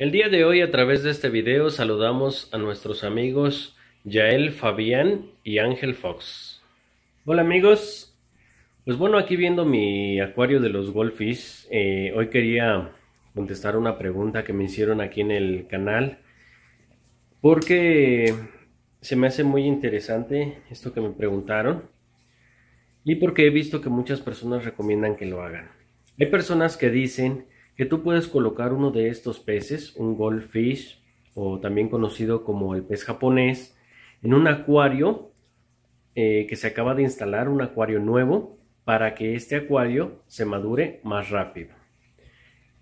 El día de hoy a través de este video saludamos a nuestros amigos Yael Fabián y Ángel Fox. Hola amigos, pues bueno aquí viendo mi acuario de los Goldfish, eh, hoy quería contestar una pregunta que me hicieron aquí en el canal porque se me hace muy interesante esto que me preguntaron y porque he visto que muchas personas recomiendan que lo hagan. Hay personas que dicen que tú puedes colocar uno de estos peces, un goldfish o también conocido como el pez japonés, en un acuario eh, que se acaba de instalar, un acuario nuevo, para que este acuario se madure más rápido.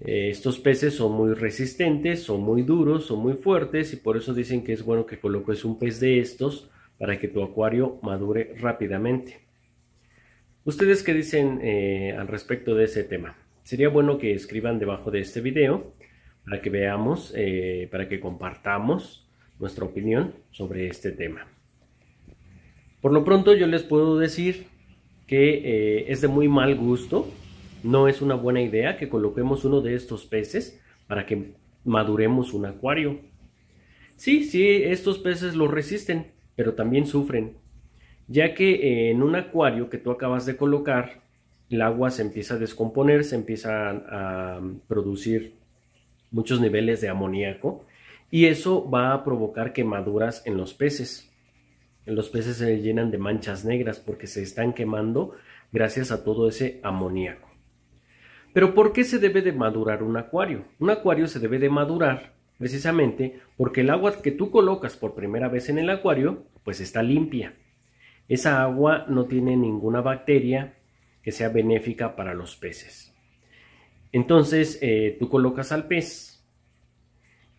Eh, estos peces son muy resistentes, son muy duros, son muy fuertes y por eso dicen que es bueno que coloques un pez de estos para que tu acuario madure rápidamente. ¿Ustedes qué dicen eh, al respecto de ese tema? Sería bueno que escriban debajo de este video para que veamos, eh, para que compartamos nuestra opinión sobre este tema. Por lo pronto yo les puedo decir que eh, es de muy mal gusto, no es una buena idea que coloquemos uno de estos peces para que maduremos un acuario. Sí, sí, estos peces lo resisten, pero también sufren, ya que eh, en un acuario que tú acabas de colocar, el agua se empieza a descomponer, se empieza a, producir muchos niveles de amoníaco y eso va a provocar quemaduras en los peces. Los peces se llenan de manchas negras porque se están quemando gracias a todo ese amoníaco. Pero ¿por qué se debe de madurar un acuario? Un acuario se debe de madurar precisamente porque el agua que tú colocas por primera vez en el acuario pues está limpia. Esa agua no tiene ninguna bacteria que sea benéfica para los peces. Entonces eh, tú colocas al pez,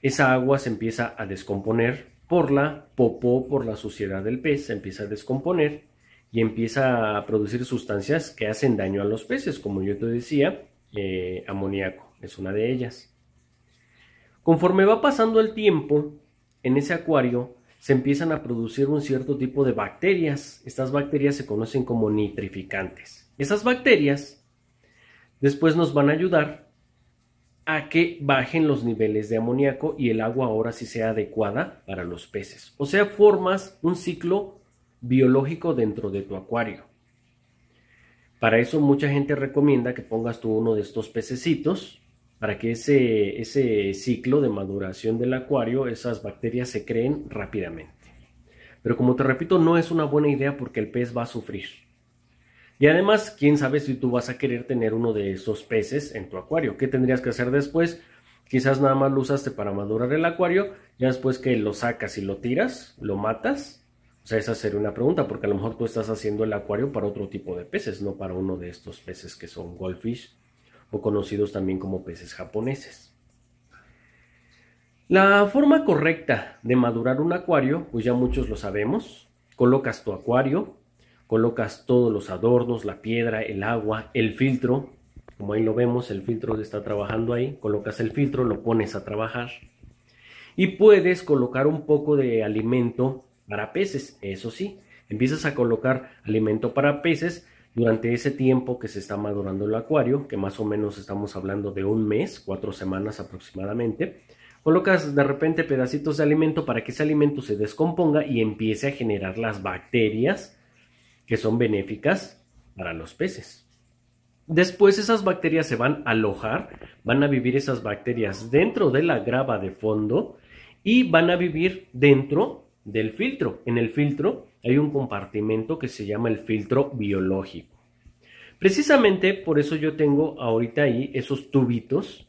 esa agua se empieza a descomponer por la popó, por la suciedad del pez, se empieza a descomponer y empieza a producir sustancias que hacen daño a los peces, como yo te decía, eh, amoníaco es una de ellas. Conforme va pasando el tiempo, en ese acuario se empiezan a producir un cierto tipo de bacterias. Estas bacterias se conocen como nitrificantes. Esas bacterias después nos van a ayudar a que bajen los niveles de amoníaco y el agua ahora sí sea adecuada para los peces. O sea, formas un ciclo biológico dentro de tu acuario. Para eso mucha gente recomienda que pongas tú uno de estos pececitos para que ese, ese ciclo de maduración del acuario, esas bacterias se creen rápidamente. Pero como te repito, no es una buena idea porque el pez va a sufrir. Y además, quién sabe si tú vas a querer tener uno de esos peces en tu acuario. ¿Qué tendrías que hacer después? Quizás nada más lo usaste para madurar el acuario, ya después que lo sacas y lo tiras, lo matas. O sea, esa sería una pregunta, porque a lo mejor tú estás haciendo el acuario para otro tipo de peces, no para uno de estos peces que son goldfish o conocidos también como peces japoneses. La forma correcta de madurar un acuario, pues ya muchos lo sabemos. Colocas tu acuario, colocas todos los adornos, la piedra, el agua, el filtro, como ahí lo vemos, el filtro está trabajando ahí, colocas el filtro, lo pones a trabajar. Y puedes colocar un poco de alimento para peces, eso sí, empiezas a colocar alimento para peces durante ese tiempo que se está madurando el acuario, que más o menos estamos hablando de un mes, cuatro semanas aproximadamente, colocas de repente pedacitos de alimento para que ese alimento se descomponga y empiece a generar las bacterias que son benéficas para los peces. Después esas bacterias se van a alojar, van a vivir esas bacterias dentro de la grava de fondo y van a vivir dentro del filtro. En el filtro hay un compartimento que se llama el filtro biológico. Precisamente por eso yo tengo ahorita ahí esos tubitos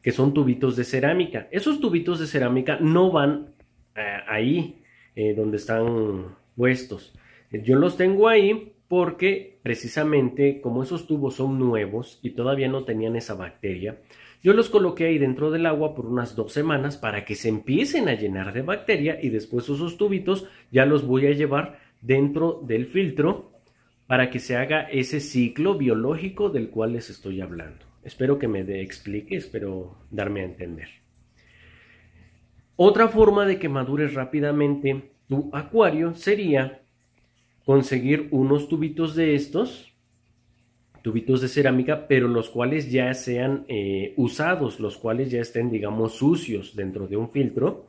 que son tubitos de cerámica. Esos tubitos de cerámica no van eh, ahí eh, donde están puestos. Yo los tengo ahí porque precisamente como esos tubos son nuevos y todavía no tenían esa bacteria, yo los coloqué ahí dentro del agua por unas dos semanas para que se empiecen a llenar de bacteria y después esos tubitos ya los voy a llevar dentro del filtro para que se haga ese ciclo biológico del cual les estoy hablando. Espero que me explique, espero darme a entender. Otra forma de que madures rápidamente tu acuario sería conseguir unos tubitos de estos, tubitos de cerámica, pero los cuales ya sean eh, usados, los cuales ya estén, digamos, sucios dentro de un filtro.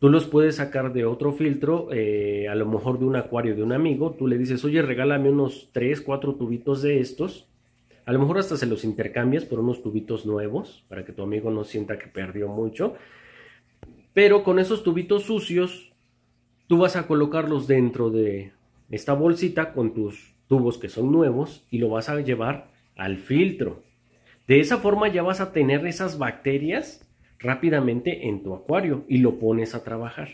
Tú los puedes sacar de otro filtro, eh, a lo mejor de un acuario de un amigo. Tú le dices, oye, regálame unos 3, 4 tubitos de estos. A lo mejor hasta se los intercambias por unos tubitos nuevos para que tu amigo no sienta que perdió mucho. Pero con esos tubitos sucios, tú vas a colocarlos dentro de esta bolsita con tus tubos que son nuevos y lo vas a llevar al filtro. De esa forma ya vas a tener esas bacterias rápidamente en tu acuario y lo pones a trabajar.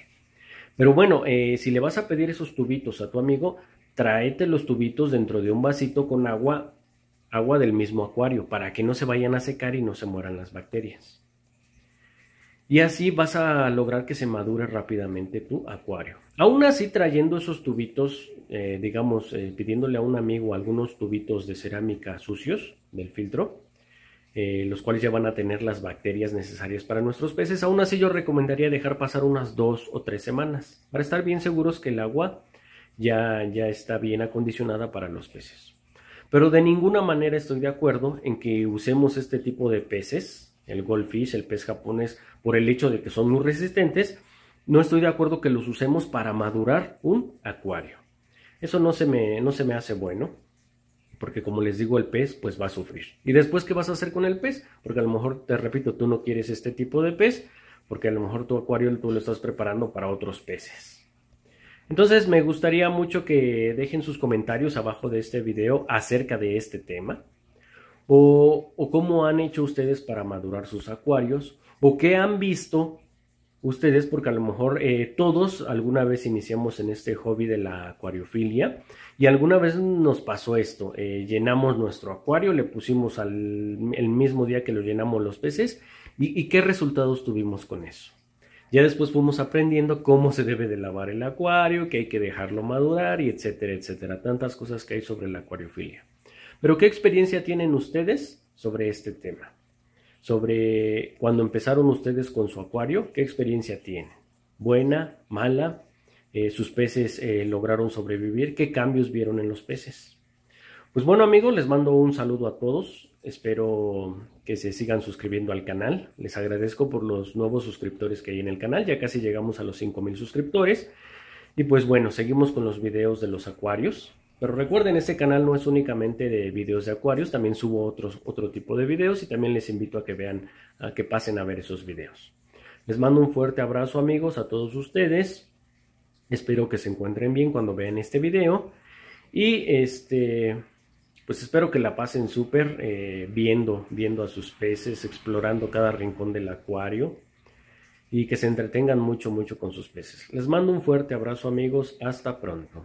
Pero bueno, eh, si le vas a pedir esos tubitos a tu amigo, tráete los tubitos dentro de un vasito con agua, agua del mismo acuario, para que no se vayan a secar y no se mueran las bacterias. Y así vas a lograr que se madure rápidamente tu acuario. Aún así, trayendo esos tubitos, eh, digamos, eh, pidiéndole a un amigo algunos tubitos de cerámica sucios del filtro, eh, los cuales ya van a tener las bacterias necesarias para nuestros peces. Aún así yo recomendaría dejar pasar unas dos o tres semanas para estar bien seguros que el agua ya, ya está bien acondicionada para los peces. Pero de ninguna manera estoy de acuerdo en que usemos este tipo de peces, el goldfish, el pez japonés, por el hecho de que son muy resistentes. No estoy de acuerdo que los usemos para madurar un acuario. Eso no se me, no se me hace bueno porque como les digo, el pez pues va a sufrir. ¿Y después qué vas a hacer con el pez? Porque a lo mejor, te repito, tú no quieres este tipo de pez, porque a lo mejor tu acuario tú lo estás preparando para otros peces. Entonces me gustaría mucho que dejen sus comentarios abajo de este video acerca de este tema. O, cómo han hecho ustedes para madurar sus acuarios. O qué han visto ustedes, porque a lo mejor eh, todos alguna vez iniciamos en este hobby de la acuariofilia y alguna vez nos pasó esto, eh, llenamos nuestro acuario, le pusimos al, el mismo día que lo llenamos los peces y, y, qué resultados tuvimos con eso. Ya después fuimos aprendiendo cómo se debe de lavar el acuario, que hay que dejarlo madurar y etcétera, etcétera, tantas cosas que hay sobre la acuariofilia. Pero ¿qué experiencia tienen ustedes sobre este tema? sobre cuando empezaron ustedes con su acuario, qué experiencia tienen. Buena, mala, eh, sus peces eh, lograron sobrevivir, qué cambios vieron en los peces. Pues bueno amigos, les mando un saludo a todos, espero que se sigan suscribiendo al canal, les agradezco por los nuevos suscriptores que hay en el canal, ya casi llegamos a los 5000 suscriptores. Y pues bueno, seguimos con los videos de los acuarios. Pero recuerden, este canal no es únicamente de videos de acuarios, también subo otros, otro tipo de videos y también les invito a que vean, a que pasen a ver esos videos. Les mando un fuerte abrazo amigos a todos ustedes. Espero que se encuentren bien cuando vean este video. Y este, pues espero que la pasen súper eh, viendo, viendo a sus peces, explorando cada rincón del acuario y que se entretengan mucho, mucho con sus peces. Les mando un fuerte abrazo amigos. Hasta pronto.